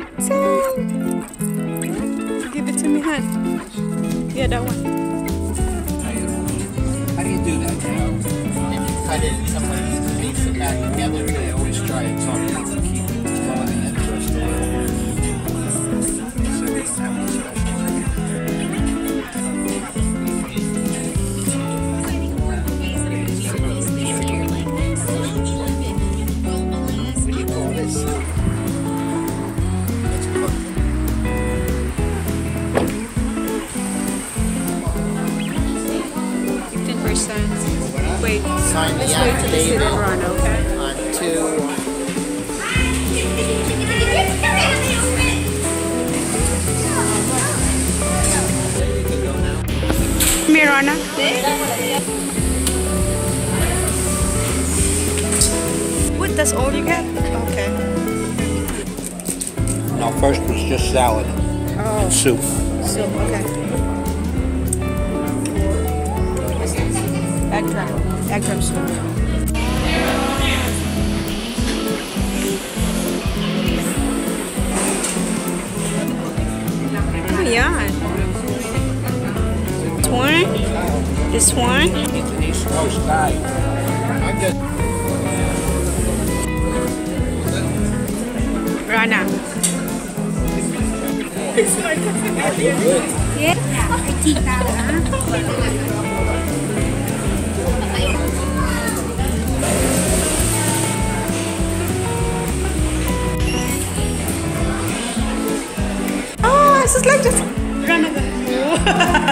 Ten. Give it to me, hon. Yeah, that one. How do you do that, you know? If you cut it, somebody needs it back together, they always try to talk to the keep it flowing and interesting. So they don't have any special. What you Wait. Sign Let's wait till the city affidavit. run, okay? on two. Anna. What? That's all you get? Okay. No, first was just salad Oh, and soup. so okay. Drop soup. Oh, yeah. This one? This one? It's an East Coast guy. I'm just. Rana. Oh, it's just like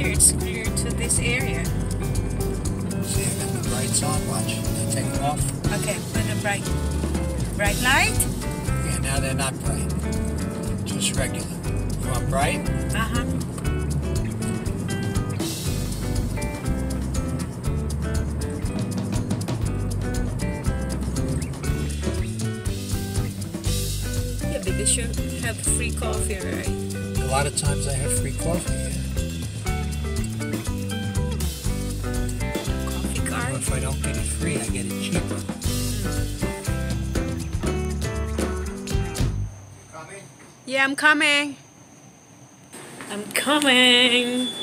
Here it's clear to this area. See, I got the brights on. Watch. They take them off. Okay, put a bright, bright light. Yeah, now they're not bright. Just regular. You want bright? Uh huh. Yeah, because you have free coffee, right? A lot of times I have free coffee. Yeah. Coffee Or card. if I don't get it free, I get it cheaper. Yeah, I'm coming. I'm coming.